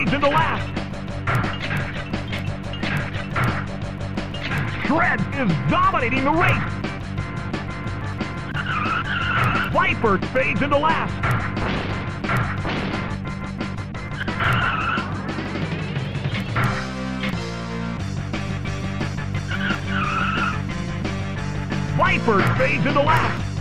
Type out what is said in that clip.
fades the last. Shred is dominating the race. Viper fades into last. Viper fades into last.